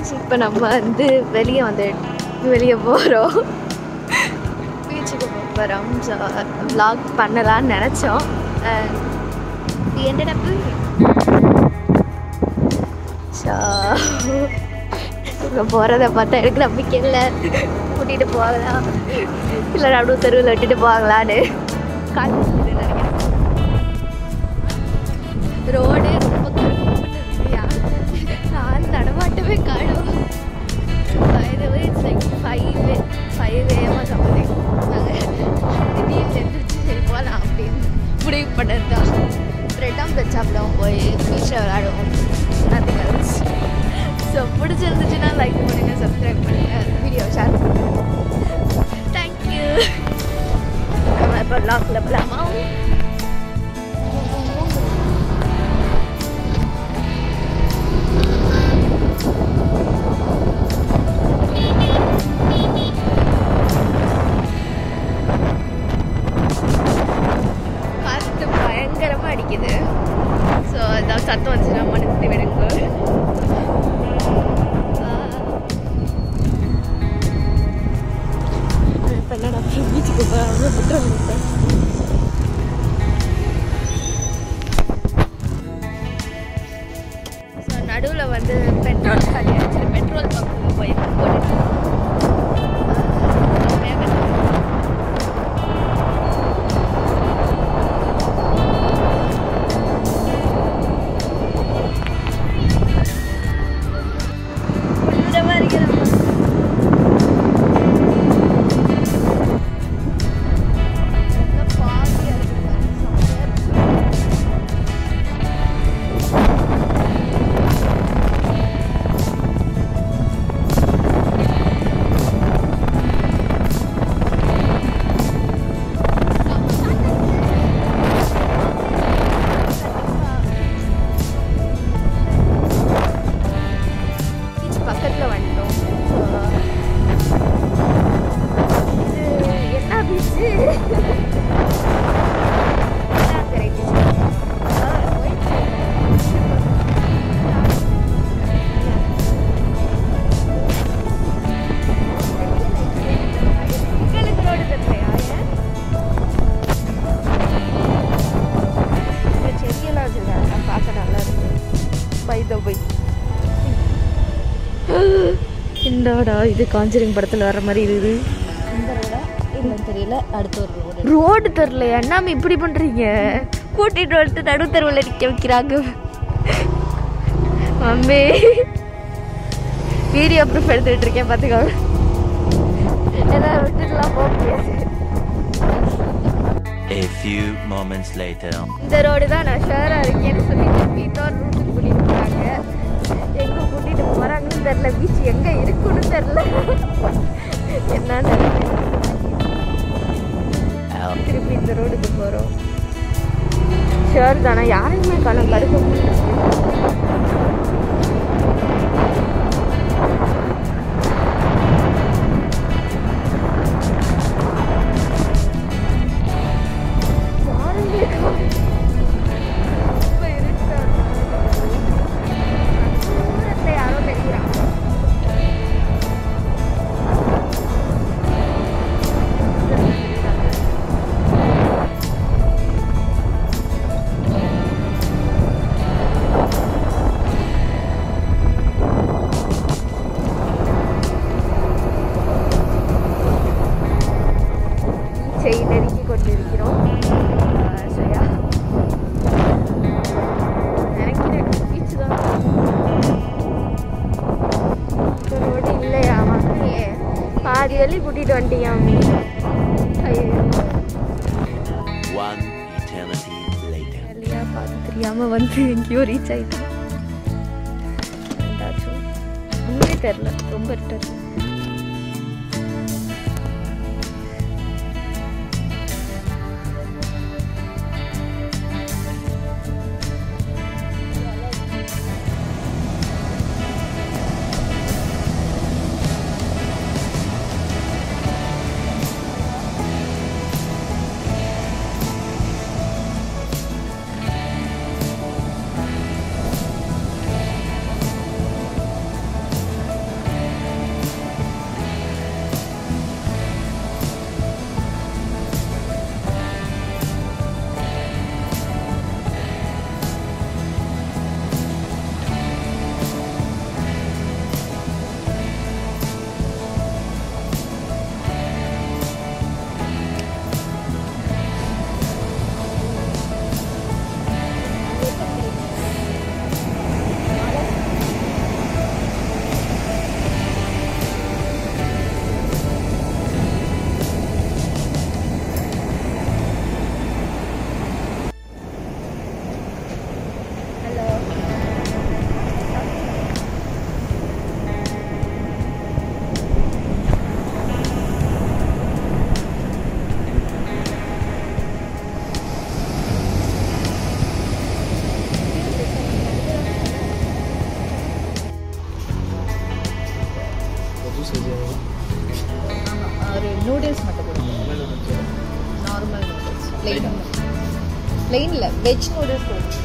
இப்போ நம்ம வந்து வெளியே வந்து வெளியே போகிறோம் பீச்சுக்கு போகிறோம் ஸோ vlog பண்ணலாம்னு நினச்சோம். Ended up ஸோ இங்கே போகிறத பார்த்தா எனக்கு நம்பிக்கை இல்லை. கூட்டிகிட்டு போகலாம். இல்லை நடு தெருவில் விட்டுட்டு போகலான்னு. காட்டு ரோடு நடமாட்டவே காணும் பயதவே it's like five five AM something நாங்கள் திடீர்னு எழுந்திரிச்சு சரி போகலாம் அப்படின்னு முடிவு பண்ணது தான் ப்ரெட்டாம் சாப்பிடுவோம் போய் பீச்சில் விளையாடுவோம் நத்திங் எல்ஸ் ஸோ பிடிச்சிருந்துச்சுன்னா லைக் பண்ணுங்கள் சப்ஸ்கிரைப் பண்ணுங்கள் நடுவில் வந்து பெட்ரோல் காலி ஆச்சு பெட்ரோல் பக்கம் போய் போட்டுட்டு இந்தாடா இது காஞ்சரிங் படத்தில் வர மாதிரி இருக்குது. இந்த ரோடா? இல்லைன்னு தெரியல. அடுத்த ஒரு ரோடு. ரோடு தெரில என்னம இப்படி பண்ணுறீங்க கூட்டிகிட்டு வந்துட்டு நடு தெருவில் நிற்க வைக்கிறாங்க. மம்மி. வீடியோ ப்ரூஃப் எடுத்துகிட்டு இருக்கேன் பார்த்துக்கோ. எல்லாம் விட்டுட்டுலாம் போக முடியாது. A few moments later. இந்த ரோடு தான் நான் ஷேராக இருக்கேன்னு சொல்லிட்டு இன்னொரு ரூட்டுக்கு தெரில பீச் எங்கே இருக்குன்னு தெரில என்னன்னு திருப்பி இந்த ரோடுக்கு போகிறோம் ஷேர் தானே யாரையுமே காணும் கருக்க யாருமே பாதி வழி கூட்டிட்டு later. இல்லையா பார்த்து தெரியாம வந்து எங்கேயோ ரீச் ஆயிட்டோம். ஒன்றுமே தெரில ரொம்ப நூடுல்ஸ் மட்டும் கொடுங்க நார்மல் நூடுல்ஸ் பிளெயின் பிளெயினில் வெஜ் நூடுல்ஸ் கொடுங்க